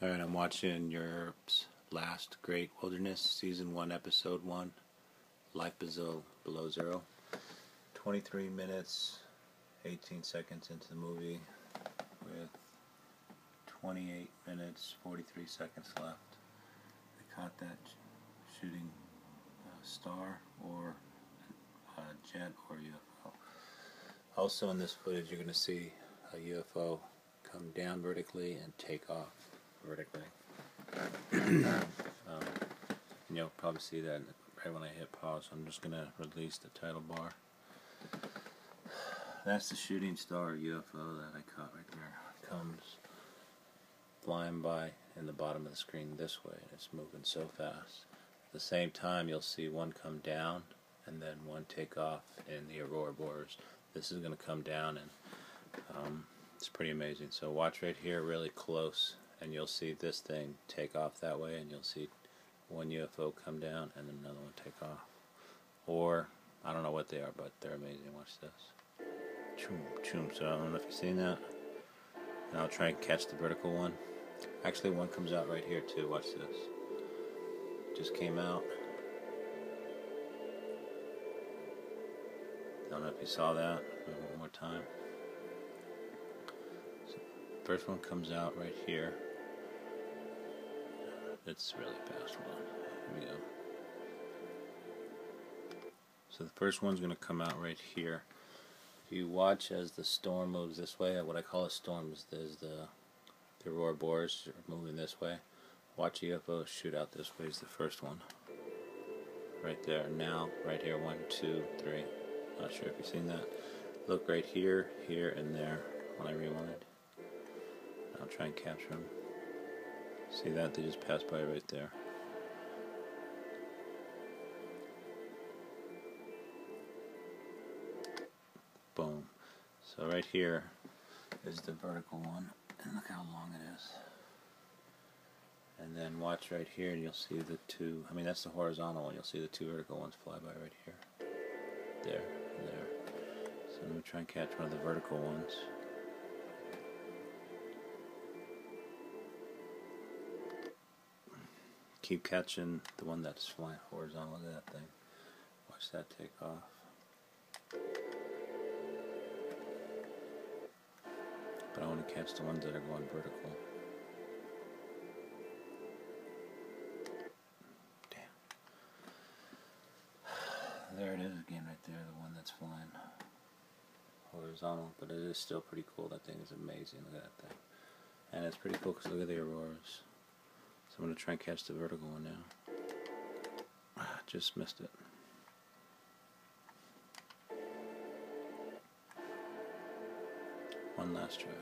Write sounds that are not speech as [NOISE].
All right, I'm watching Europe's Last Great Wilderness, Season 1, Episode 1, Life Below, below Zero. 23 minutes, 18 seconds into the movie, with 28 minutes, 43 seconds left. They caught that shooting a star or a jet or UFO. Also, in this footage, you're going to see a UFO come down vertically and take off vertically. um, you'll probably see that right when I hit pause. I'm just going to release the title bar. That's the shooting star UFO that I caught right there. It comes flying by in the bottom of the screen this way, and it's moving so fast. At the same time, you'll see one come down and then one take off in the aurora boreas. This is going to come down and um, it's pretty amazing. So watch right here really close and you'll see this thing take off that way and you'll see one UFO come down and another one take off. Or, I don't know what they are, but they're amazing. Watch this. Choom, choom. So I don't know if you've seen that. And I'll try and catch the vertical one. Actually, one comes out right here too. Watch this. Just came out. Don't know if you saw that. One more time. So first one comes out right here. It's really fast one. Here we go. So the first one's going to come out right here. If you watch as the storm moves this way, what I call a storm is there's the the aurora boreas moving this way. Watch UFO shoot out this way is the first one. Right there. Now, right here, one, two, three. Not sure if you've seen that. Look right here, here, and there when I rewind. I'll try and capture them. See that? They just passed by right there. Boom. So right here is the vertical one. And look how long it is. And then watch right here and you'll see the two, I mean that's the horizontal one, you'll see the two vertical ones fly by right here. There, and there. So let me try and catch one of the vertical ones. Keep catching the one that's flying horizontal. That thing. Watch that take off. But I want to catch the ones that are going vertical. Damn. [SIGHS] There it is again right there, the one that's flying horizontal. But it is still pretty cool. That thing is amazing. Look at that thing. And it's pretty cool because look at the auroras. I'm going to try and catch the vertical one now. Ah, just missed it. One last try.